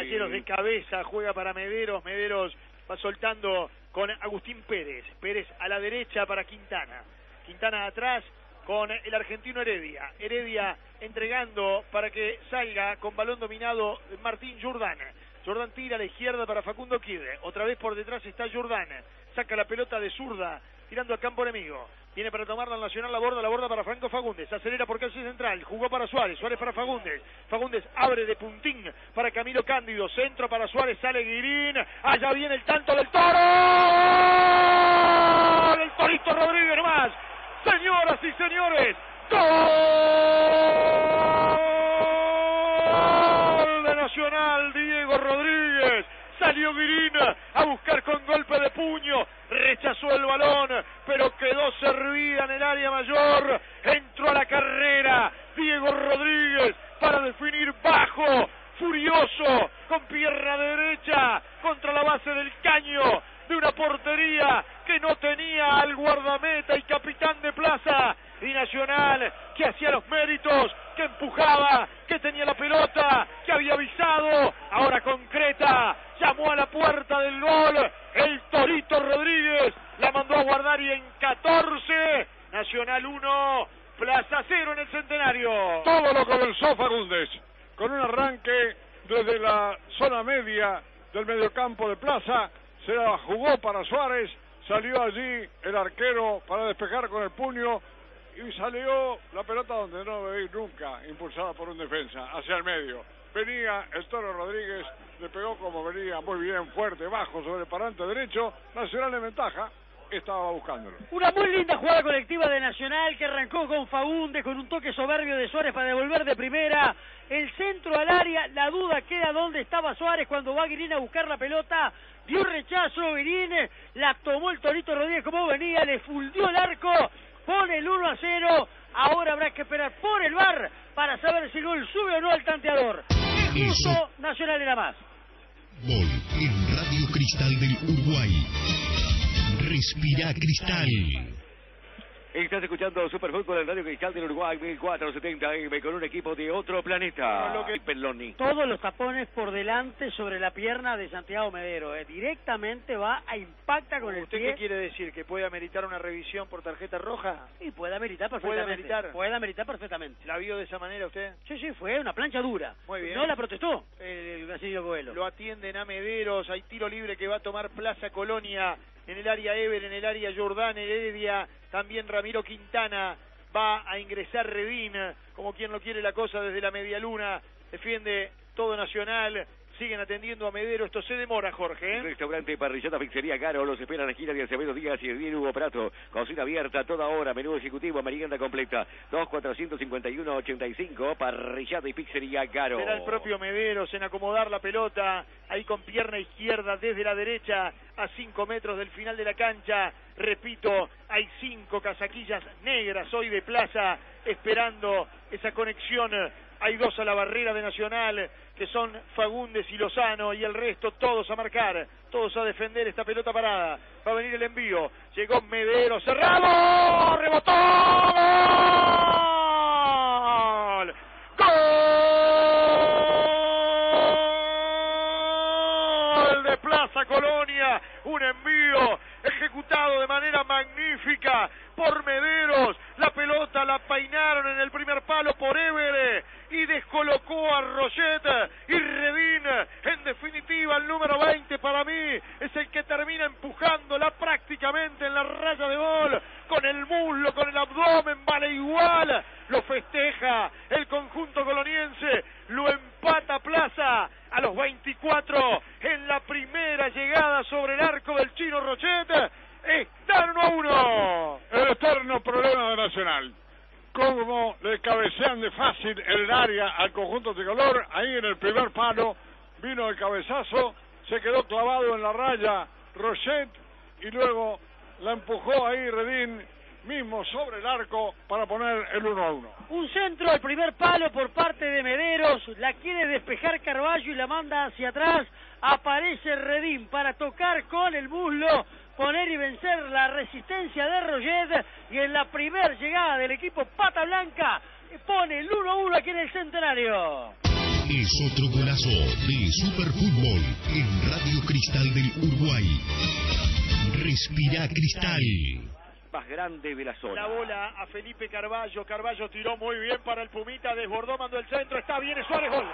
Caballeros de cabeza, juega para Mederos, Mederos va soltando con Agustín Pérez, Pérez a la derecha para Quintana, Quintana atrás con el argentino Heredia, Heredia entregando para que salga con balón dominado Martín Jordán, Jordán tira a la izquierda para Facundo Quirre, otra vez por detrás está Jordán, saca la pelota de zurda, tirando al campo enemigo. Tiene para tomarla al Nacional la borda, la borda para Franco Fagundes. Acelera por casi central. Jugó para Suárez. Suárez para Fagundes. Fagundes abre de puntín para Camilo Cándido. Centro para Suárez. Sale Guirín. Allá viene el tanto del toro. El Torito Rodríguez nomás. Señoras y señores. Gol de Nacional. Diego Rodríguez. Salió a buscar con golpe de puño. Rechazó el balón, pero quedó servida en el área mayor, entró a la carrera Diego Rodríguez para definir bajo, furioso, con pierna derecha contra la base del caño de una portería que no tenía al guardameta y capitán de plaza. Y Nacional que hacía los méritos, que empujaba, que tenía la pelota, que había avisado, ahora concreta, la puerta del gol, el Torito Rodríguez la mandó a guardar y en 14, Nacional 1, Plaza 0 en el centenario. Todo lo comenzó Fagundes, con un arranque desde la zona media del mediocampo de Plaza, se la jugó para Suárez, salió allí el arquero para despejar con el puño y salió la pelota donde no ir nunca, impulsada por un defensa, hacia el medio. Venía el Rodríguez, le pegó como venía, muy bien, fuerte, bajo, sobre el parante derecho, Nacional de ventaja, estaba buscándolo. Una muy linda jugada colectiva de Nacional que arrancó con Fagundes, con un toque soberbio de Suárez para devolver de primera. El centro al área, la duda queda dónde estaba Suárez cuando va Guirín a buscar la pelota. Dio rechazo, Guirín la tomó el Torito Rodríguez como venía, le fundió el arco, pone el 1 a 0. Ahora habrá que esperar por el bar para saber si el gol sube o no al tanteador. Justo Nacional era más. Gol en Radio Cristal del Uruguay. Respira Cristal. Estás escuchando Super Fútbol en Radio Cristal del Uruguay 1470 M con un equipo de otro planeta. Lo que- Peloni. Todos los tapones por delante sobre la pierna de Santiago Medero. eh. Directamente va a impacta con el ¿Usted pie qué quiere decir? ¿Que puede ameritar una revisión por tarjeta roja? y puede ameritar ¿Puede perfectamente. ameritar? Puede ameritar perfectamente. ¿La vio de esa manera usted? Sí, sí, fue una plancha dura. Muy bien. No la protestó el brasileño Coelho. Lo atienden a Mederos, hay tiro libre que va a tomar Plaza Colonia en el área Ever, en el área Jordán, Heredia, también Ramiro Quintana, va a ingresar Redín, como quien lo quiere la cosa desde la media luna, defiende todo Nacional, siguen atendiendo a Medero, esto se demora Jorge, ¿eh? Restaurante Parrillada Pizzería Caro, los esperan en gira de Acevedo Díaz y Edwin Hugo Prato. Cocina abierta toda hora, menú ejecutivo, merienda completa. 2-451-85, Parrillada y Pizzería Caro. Será el propio Mederos en acomodar la pelota, ahí con pierna izquierda desde la derecha a 5 metros del final de la cancha. Repito, hay cinco casaquillas negras hoy de plaza esperando esa conexión. Hay dos a la barrera de Nacional que son Fagundes y Lozano y el resto todos a marcar, todos a defender esta pelota parada. Va a venir el envío. Llegó Medero, cerrado, rebotó. ¡Gol! ¡Gol de Plaza Colonia! Un envío ejecutado de manera magnífica por Mederos. La pelota la peinaron en el primer palo por Évere y descolocó a Roget y Redín. En definitiva, el número 20 para mí es el que termina empujándola prácticamente en la raya de gol. Con el muslo, con el abdomen, vale igual. Lo festeja el conjunto coloniense. Lo empata Plaza a los 24 en la primera llegada sobre el arco del chino Rochet. Están 1 a 1. El eterno problema de Nacional. Cómo le cabecean de fácil el área al conjunto tricolor. Ahí en el primer palo vino el cabezazo, se quedó clavado en la raya Rochet y luego la empujó ahí Redín mismo sobre el arco para poner el 1 a 1. Un centro al primer palo por parte de Mederos, la quiere despejar Carballo y la manda hacia atrás. Aparece Redín para tocar con el muslo, poner y vencer la resistencia de Roget. Y en la primera llegada del equipo Pata Blanca, pone el 1-1 aquí en el centenario. Es otro golazo de Superfútbol en Radio Cristal del Uruguay. Respira Cristal. Más grande de la bola a Felipe Carballo. Carballo tiró muy bien para el Pumita. Desbordó, mandó el centro. Está bien, Suárez. Gol.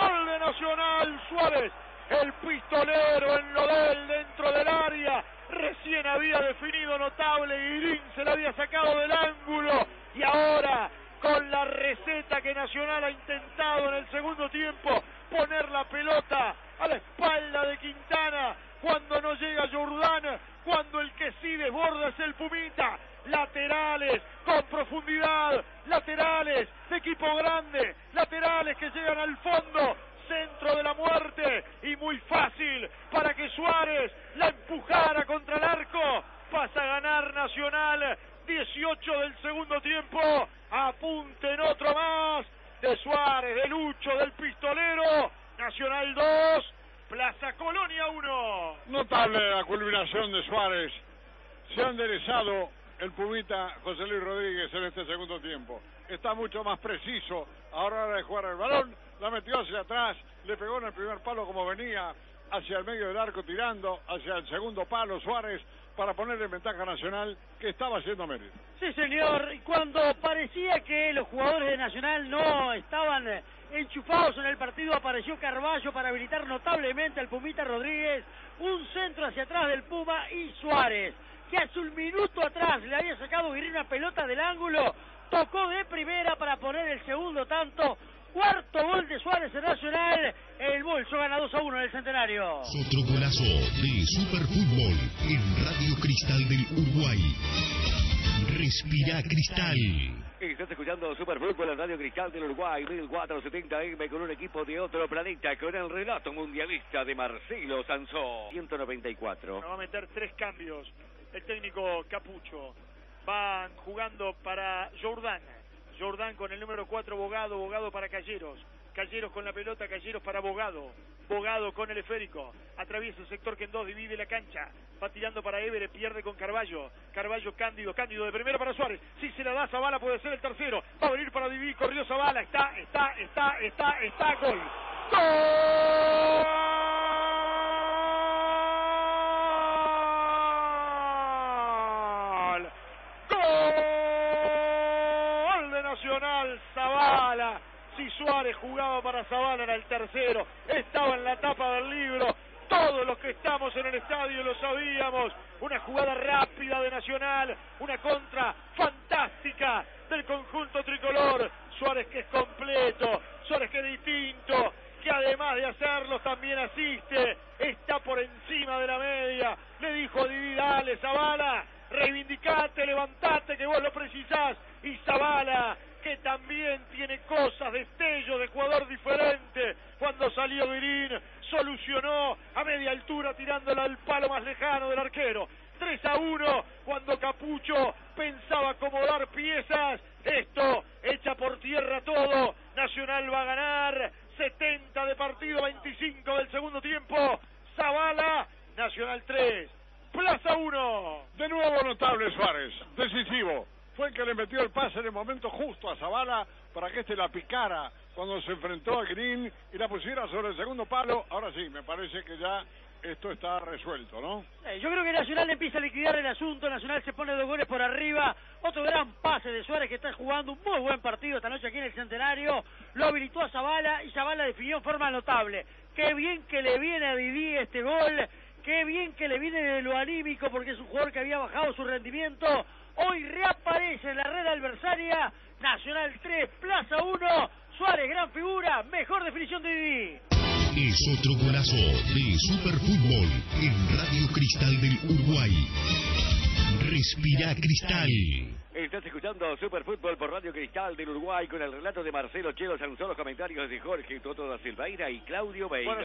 Gol de Nacional. Suárez. El pistolero en lo de él dentro del área. Recién había definido notable. Guirín se la había sacado del ángulo. Y ahora con la receta que Nacional ha intentado en el segundo tiempo, poner la pelota a la espalda de Quintana cuando no llega Jordán, cuando el que sí desborda es el Pumita, laterales con profundidad, laterales de equipo grande, laterales que llegan al fondo, centro de la muerte y muy fácil para que Suárez la empujara contra el arco, pasa a ganar Nacional 18 del segundo tiempo. Apunten otro más de Suárez, de Lucho, del pistolero. Nacional 2, Plaza Colonia 1. Notable la culminación de Suárez. Se ha enderezado el pumita José Luis Rodríguez en este segundo tiempo. Está mucho más preciso a la hora de jugar el balón. La metió hacia atrás, le pegó en el primer palo como venía, hacia el medio del arco tirando, hacia el segundo palo Suárez para ponerle en ventaja nacional que estaba haciendo mérito. Sí, señor. Cuando parecía que los jugadores de Nacional no estaban eh, enchufados en el partido, apareció Carballo para habilitar notablemente al Pumita Rodríguez. Un centro hacia atrás del Puma y Suárez, que hace un minuto atrás le había sacado una pelota del ángulo, tocó de primera para poner el segundo tanto. Cuarto gol de Suárez en Nacional. El bolso gana 2 a 1 en el centenario. Otro golazo de Superfútbol en Radio Cristal del Uruguay. Respira Cristal. Estás escuchando Superfútbol en Radio Cristal del Uruguay, 1470M, con un equipo de otro planeta, con el relato mundialista de Marcelo Sansó, 194. Va a meter tres cambios. El técnico Capucho. Van jugando para Jordán. Jordán con el número 4, Bogado. Bogado para Calleros. Calleros con la pelota, Calleros para Bogado. Bogado con el esférico. Atraviesa el sector que en dos divide la cancha. Va tirando para Évere, pierde con Carballo. Carballo Cándido, Cándido de primera para Suárez. Si se la da Zavala puede ser el tercero. Va a venir para Diví, corrió Zavala. Está, está, está, está, está, gol. ¡Gol! ¡Gol de Nacional Zavala! Si Suárez jugaba para Zavala era el tercero, estaba en la tapa del libro. Todos los que estamos en el estadio lo sabíamos. Una jugada rápida de Nacional, una contra fantástica del conjunto tricolor. Suárez que es completo, Suárez que es distinto, que además de hacerlo también asiste, está por encima de la media. Le dijo Didi, dale Zavala, reivindicate, levantate que vos lo precisás. Y Zavala que también tiene cosas, destello de jugador diferente. Cuando salió Virín, solucionó a media altura tirándola al palo más lejano del arquero. 3 a 1 cuando Capucho pensaba acomodar piezas. Esto echa por tierra todo. Nacional va a ganar. 70 de partido, 25 del segundo tiempo. Zavala, Nacional 3. Plaza 1. De nuevo notable Suárez, decisivo. Fue el que le metió el pase en el momento justo a Zavala para que este la picara cuando se enfrentó a Green y la pusiera sobre el segundo palo. Ahora sí, me parece que ya esto está resuelto, ¿no? Eh, yo creo que Nacional empieza a liquidar el asunto, Nacional se pone dos goles por arriba, otro gran pase de Suárez que está jugando un muy buen partido esta noche aquí en el Centenario, lo habilitó a Zavala y Zavala definió en forma notable. Qué bien que le viene a Didi este gol, qué bien que le viene de lo anímico porque es un jugador que había bajado su rendimiento, hoy reaparece en la red adversaria, Nacional 3, Plaza 1, Suárez gran figura, mejor definición de Didi. Es otro golazo de Superfútbol en Radio Cristal del Uruguay. Respira Cristal. Estás escuchando Superfútbol por Radio Cristal del Uruguay con el relato de Marcelo Chelo los comentarios de Jorge Toto da Silveira y Claudio Veiga. Bueno,